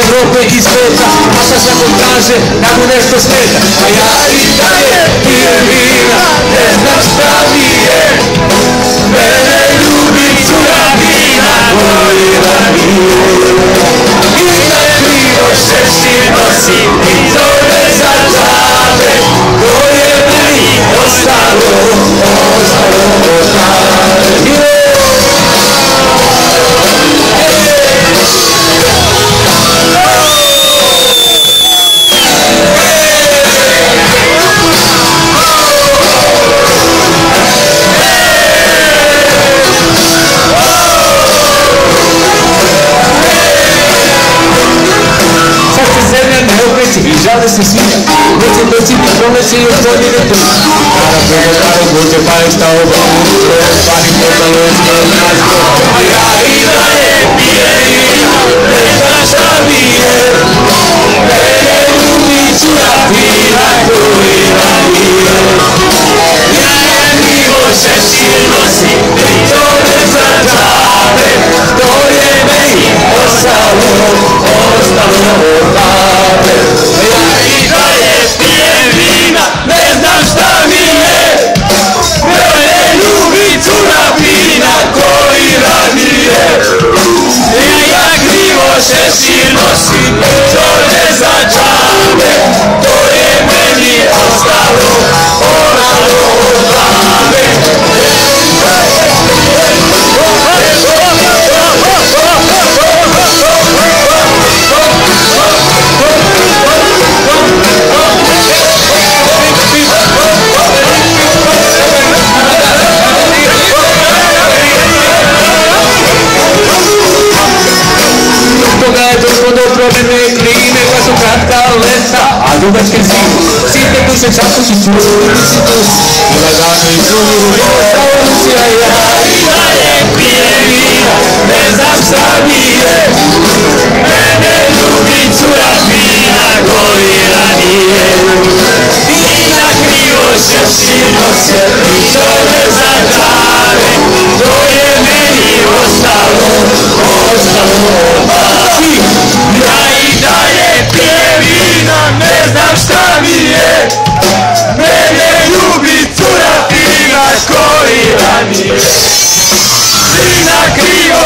Европа и света, а со всяком даже нам у нас то света. А я Италия, já necessita Nesse doce de promessa e eu tô lindo Para pegar o gol, seu decirlo Lenta, adultas que sinta se tu, o seu se tu, se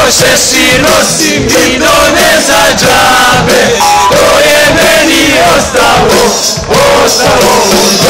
što šešir nosim i to ne za džabe. To je meni ostalo, ostalo. u